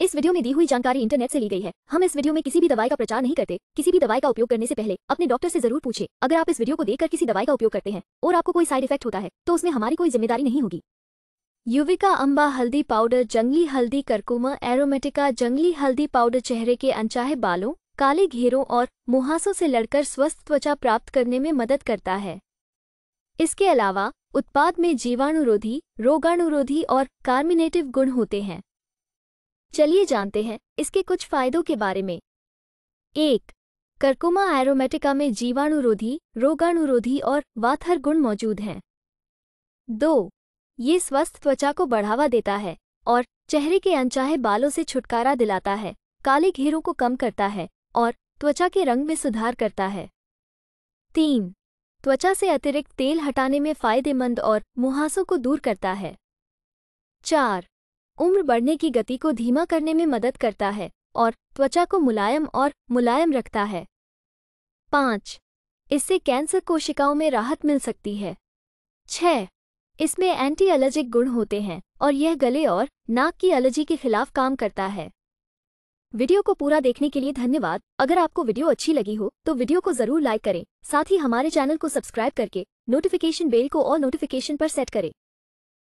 इस वीडियो में दी हुई जानकारी इंटरनेट से ली गई है। हम इस वीडियो में किसी भी दवाई का प्रचार नहीं करते। किसी भी दवाई का उपयोग करने से पहले अपने डॉक्टर से ज़रूर पूछे। अगर आप इस वीडियो को देखकर किसी दवाई का उपयोग करते हैं और आपको कोई साइड इफ़ेक्ट होता है तो उसमें हमारी कोई ज़िम्मेदारी नहीं होगी। युविका अम्बा हल्दी पाउडर, जंगली हल्दी करकुमा, एरोमेटिका, जंगली हल्दी पाउडर चेहरे के अनचाहे बालों, काले घेरों और मुहासों से लड़कर स्वस्थ त्वचा प्राप्त करने में मदद करता है। इसके अलावा, उत्पाद में जीवाणुरोधी, रोगाणुरोधी और कार्मिनेटिव गुण होते हैं। चलिए जानते हैं इसके कुछ फायदों के बारे में। एक, करकुमा एरोमेटिका में जीवाणुरोधी, रोगाणुरोधी और वाथर गुण मौजूद हैं। दो, ये स्वस्थ त्वचा को बढ़ावा देता है और चेहरे के अनचाहे बालों से छुटकारा दिलाता है, काले घेरों को कम करता है और त्वचा के रंग में सुधार करता है। तीन, त्वचा से अतिरिक्त तेल हटाने में फ़ायदेमंद और मुहासों को दूर करता है। चार उम्र बढ़ने की गति को धीमा करने में मदद करता है और त्वचा को मुलायम और मुलायम रखता है। पाँच, इससे कैंसर कोशिकाओं में राहत मिल सकती है। छः इसमें एंटी एलर्जिक गुण होते हैं और यह गले और नाक की एलर्जी के खिलाफ काम करता है। वीडियो को पूरा देखने के लिए धन्यवाद। अगर आपको वीडियो अच्छी लगी हो तो वीडियो को ज़रूर लाइक करें। साथ ही हमारे चैनल को सब्सक्राइब करके नोटिफिकेशन बेल को और नोटिफिकेशन पर सेट करें।